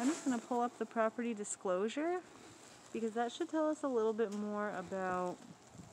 I'm just gonna pull up the property disclosure because that should tell us a little bit more about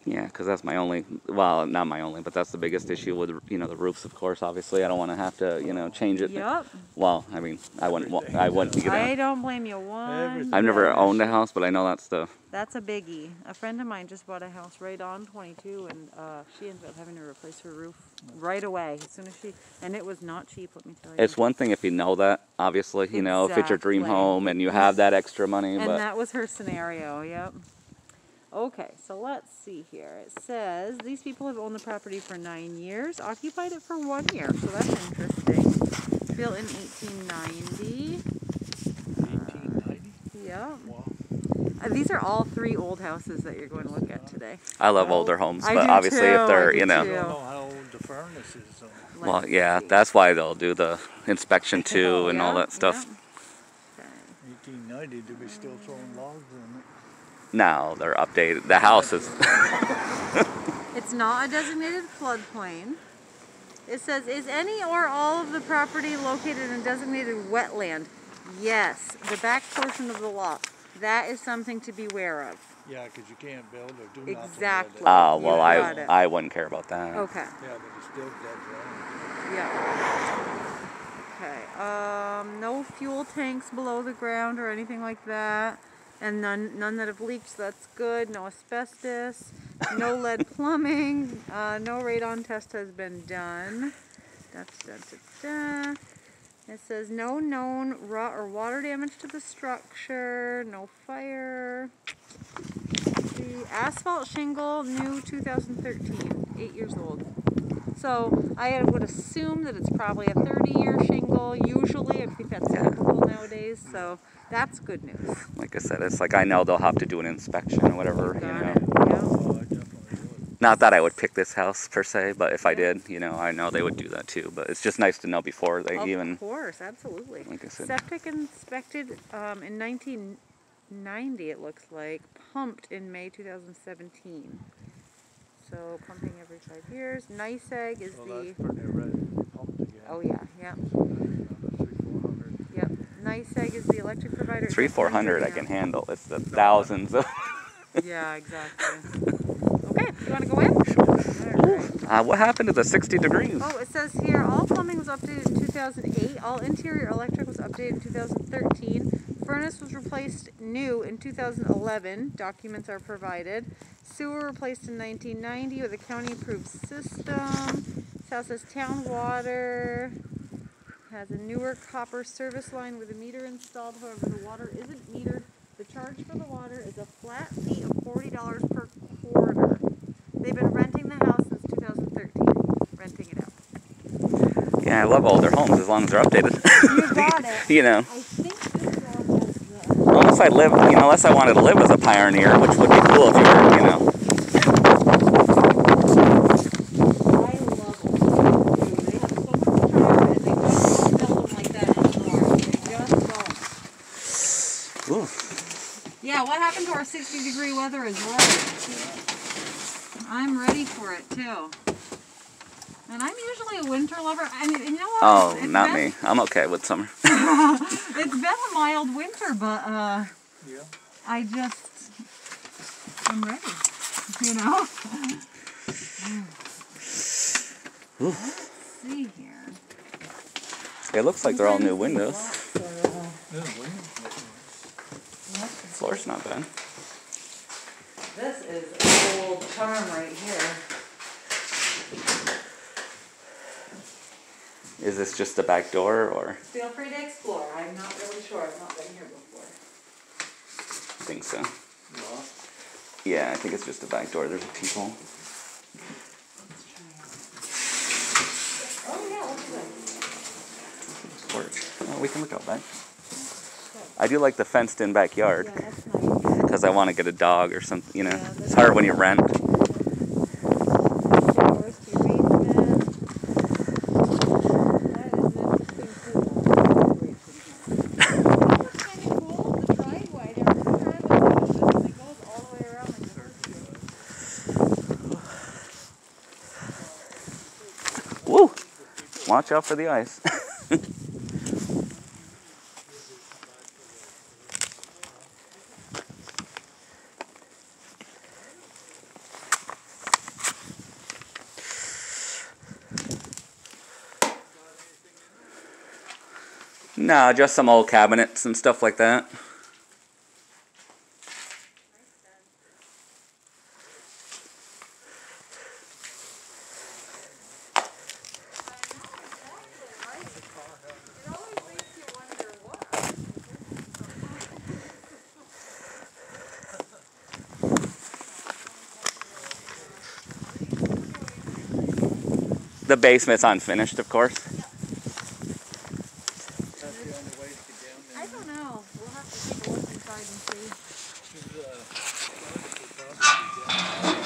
Yeah, because that's my only. Well, not my only, but that's the biggest issue with you know the roofs. Of course, obviously, I don't want to have to you know change it. Yup. Well, I mean, I wouldn't. wa- I wouldn't get I don't blame you one. I've never owned a house, but I know that's the. That's a biggie. A friend of mine just bought a house right on 22, and uh, she ended up having to replace her roof right away as soon as she. And it was not cheap, let me tell you. It's one thing if you know that, obviously, you know, if it's your dream home and you have that extra money, And but that was her scenario, yep. Okay, so let's see here. It says these people have owned the property for nine years, occupied it for one year, so that's interesting. Built in 1890. Eighteen ninety? Yep. Wow. Uh, these are all three old houses that you're going to look at today. I love Well, older homes. I But obviously, too, if they're you know, I don't know how old the furnace is, so. well, yeah, see. that's why they'll do the inspection too and all that stuff. yeah. Okay. Eighteen ninety, do we still throwing logs in it? Now they're updated. The house is. It's not a designated floodplain. It says, is any or all of the property located in designated wetland? Yes, the back portion of the lot. That is something to beware of. Yeah, 'cause you can't build or do nothing with it. Exactly. Oh well, I it. I wouldn't care about that. Okay, Yeah, but it's still dead wrong. yeah. Okay, um, no fuel tanks below the ground or anything like that. And none, none that have leaked, so that's good. No asbestos, no lead plumbing, uh, no radon test has been done. That's da, da, da. It says no known rot or water damage to the structure, no fire. The asphalt shingle, new 2013, eight years old. So I would assume that it's probably a 30 year shingle. Usually, I think that's Yeah. typical nowadays. So that's good news. Like I said, it's like I know they'll have to do an inspection or whatever. You know. it. Yeah. Oh, I definitely would. Not that I would pick this house per se, but if I did, you know, I know they would do that too. But it's just nice to know before they Of even. course, absolutely. Like I said. Septic inspected um, in 1990, it looks like. Pumped in May 2017. So pumping every five years. NYSEG is Well, the. that's pretty pumped again. Oh yeah, yeah, Three, four hundred. yep. NYSEG is the electric provider. Three, four hundred I yeah. can handle. It's the thousands of. Yeah, exactly. okay, you want to go in? Alright. Uh, what happened to the 60 degrees? Oh, it says here all plumbing was updated in 2008. All interior electric was updated in 2013. Furnace was replaced new in 2011. Documents are provided. Sewer replaced in 1990 with a county approved system. This house has town water. Has a newer copper service line with a meter installed. However, the water isn't metered. The charge for the water is a flat fee of $40 per quarter. They've been renting the house since 2013, renting it out. Yeah, I love older homes as long as they're updated. You got it. you know, I think this one has the. Unless I live, you know, unless I wanted to live as a pioneer, which would be cool if you were, you know. I love old homes, too. They have so much charm, and they just don't build them like that anymore. They just don't. Ooh. Yeah, what happened to our 60 degree weather is right. I'm ready for it too. And I'm usually a winter lover. I mean, you know what? Oh, It's- it's not been- me. I'm okay with summer. It's been a mild winter, but uh, Yeah. I just I'm ready. You know. Let's see here. It looks like they're all new windows. Yeah, Floor's not bad. This is old charm right here. Is this just a back door or? Feel free to explore. I'm not really sure. I've not been here before. I think so. well, Yeah, I think it's just a back door. There's a peephole. Let's try. Oh yeah, look at this. Porch. Oh, we can look out back. I do like the fenced in backyard Yeah, nice. because I want to get a dog or something, you know. Yeah, it's hard when you rent. Woo! Watch out for the ice. no, just some old cabinets and stuff like that. The basement's unfinished, of course. That's the only way to get down there. I don't know. We'll have to take a look inside and see. There's, uh, property down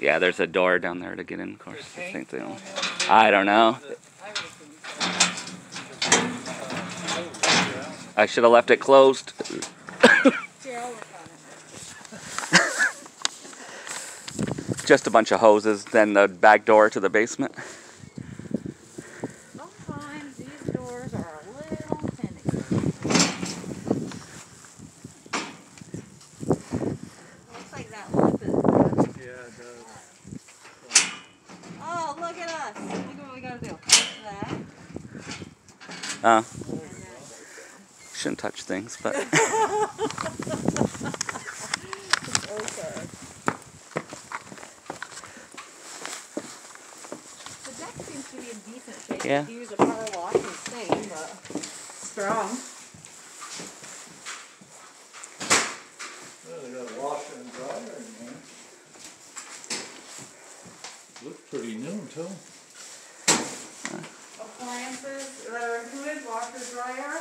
Yeah, there's a door down there to get in, of course. I think they Tank only. down there? I don't know. I should have left it closed. Here, I'll look on it. Just a bunch of hoses, then the back door to the basement. Sometimes these doors are a little finicky. Looks like that lip is good. Yeah, it does. Oh, look at us. Look at what we gotta do. That. Uh, shouldn't touch things, but okay. The deck seems to be in. Yeah. Use a power wash and stain, but strong. Well, they got a washer and dryer in there. Looks pretty new too. Appliances that are included, washer, dryer,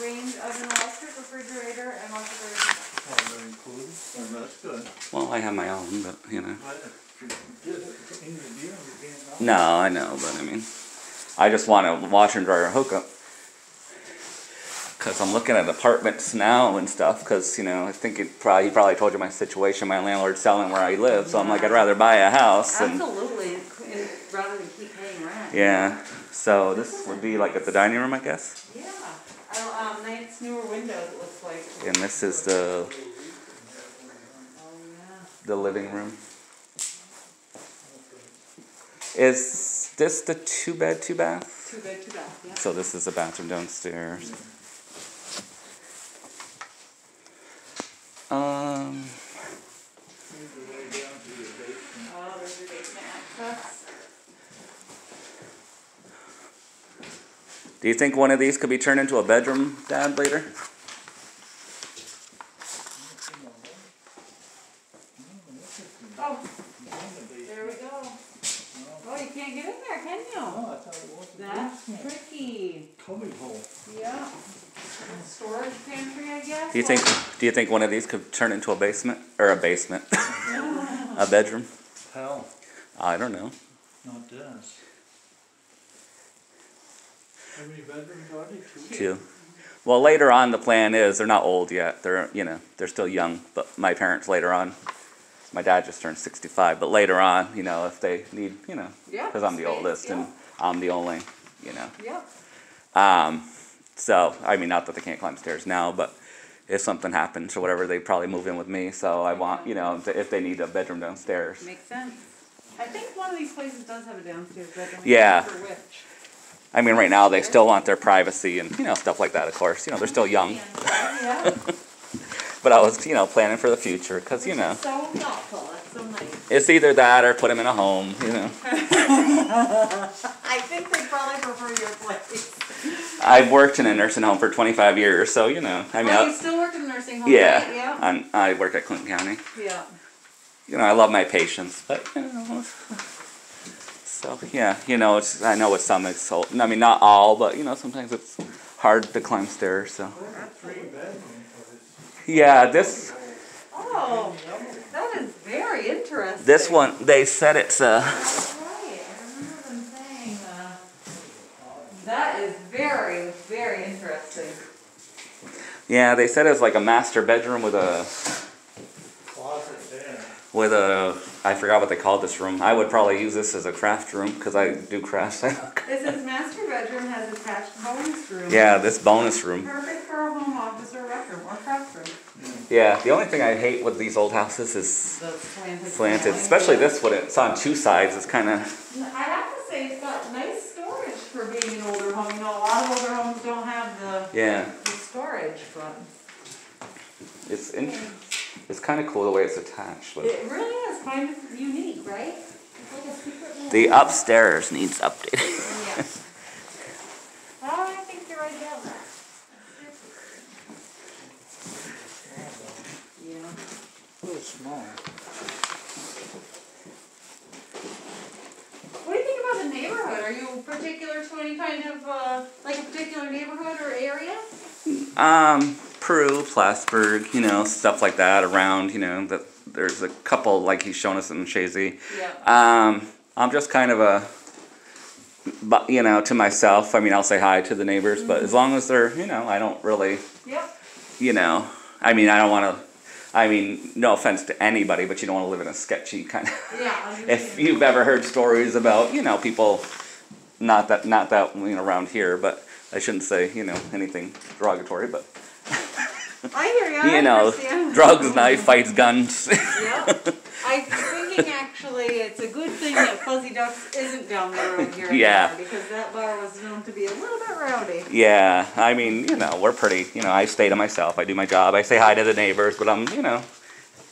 range oven, electric, refrigerator, and refrigerator. Oh, they're included, and that's good. well, I have my own, but you know. But if you get it in the deal, you can't. No, I know, but I mean, I just want a washer and dry dryer hookup. Cause I'm looking at apartments now and stuff. Cause you know, I think it probably he probably told you my situation. My landlord's selling where I live, so I'm like, I'd rather buy a house. And Absolutely, and rather than keep paying rent. yeah, so this would be like at the dining room, I guess. Yeah. I um, nice newer windows, it looks like. And this is the Oh, yeah. the living room. Is this the two bed, two bath? Two bed, two bath, yeah. So this is the bathroom downstairs. Um, Oh, there's your basement do you think one of these could be turned into a bedroom, Dad, later? Oh, there we go. Oh, you can't get in there, can you? Oh, I thought it was a That's basement. tricky. Cubby hole. Yeah. Storage pantry, I guess? Do you think? Do you think one of these could turn into a basement or a basement, a bedroom? Hell, I don't know. not this. How many bedrooms are they? Two? Two. Well, later on, the plan is they're not old yet. They're you know they're still young. But my parents later on, my dad just turned sixty-five. But later on, you know, if they need, you know, Yeah. because I'm the space, oldest and I'm the only, you know. Yeah. Um, so I mean, not that they can't climb stairs now, but if something happens or whatever, they probably move in with me. So I want, you know, if they need a bedroom downstairs. Makes sense. I think one of these places does have a downstairs bedroom. Yeah. I mean, right now they still want their privacy and you know stuff like that. Of course, you know they're still young. Yeah. But I was, you know, planning for the future because you know So thoughtful, that's so nice. it's either that or put them in a home. You know, I think they probably prefer your place. I've worked in a nursing home for 25 years, so you know, I mean, Oh, you still work in a nursing home, yeah, right? Yeah. I'm, I work at Clinton County. Yeah. you know, I love my patients, but you know, so yeah, you know, it's I know with some it's so, I mean, not all, but you know, sometimes it's hard to climb stairs. So Three bedrooms, but it's. yeah, this Oh, that is very interesting. this one they said it's uh That's right. I remember them saying uh, that is very, very interesting. yeah they said it's like a master bedroom with a Closet with a I forgot what they called this room. I would probably use this as a craft room because I do crafts. It says master bedroom has attached bonus room. yeah, this bonus room. Perfect for a home office or rec room or craft room. Yeah, the only thing I hate with these old houses is The slanted. slanted, especially this one. It's on two sides. It's kind of I have to say, it's got nice storage for being an older home. You know, a lot of older homes don't have the, Yeah, the storage, but it's int- it's kind of cool the way it's attached. But it really is kind of unique, right? It's like a secret little. the upstairs needs updating. Oh, yeah. Oh, I think you're right about that. Yeah. A little small. What do you think about the neighborhood? Are you particular to any kind of, uh, like a particular neighborhood or area? Um, Peru, Plattsburgh, you know, stuff like that around. You know, that there's a couple like he's shown us in Chazy. Yeah. Um, I'm just kind of a, but you know, to myself. I mean, I'll say hi to the neighbors, but as long as they're, you know, I don't really, Yep. you know, I mean, I don't want to. I mean, no offense to anybody, but you don't want to live in a sketchy kind of. Yeah. if you've ever heard stories about, you know, people, not that, not that, you know, around here, but I shouldn't say, you know, anything derogatory, but I hear you. You know, understand. drugs, knife fights, guns. Yeah. I'm thinking actually it's a good thing that Fuzzy Ducks isn't down the road here Yeah. anymore because that bar was known to be a little bit rowdy. Yeah, I mean, you know, we're pretty, you know, I stay to myself. I do my job. I say hi to the neighbors, but I'm, you know,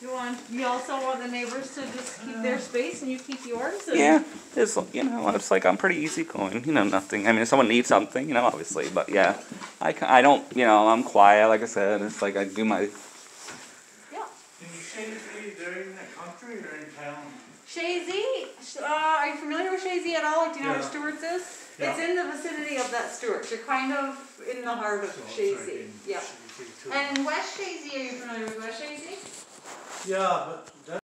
You want, you also want the neighbors to just keep their uh. space and you keep yours? And yeah, it's, you know, it's like I'm pretty easygoing. You know, nothing. I mean, if someone needs something, you know, obviously, but yeah, I, ca- I don't, you know, I'm quiet. Like I said, it's like I do my Yeah. Can you say this way there in the country or in town? Chazy, uh, are you familiar with Chazy at all? Like, do you know where Yeah. Stewart's is? It's in the vicinity of that Stewart's. You're kind of in the heart of So Chazy. in Yeah. And West Chazy, are you familiar with West Chazy? Yeah, but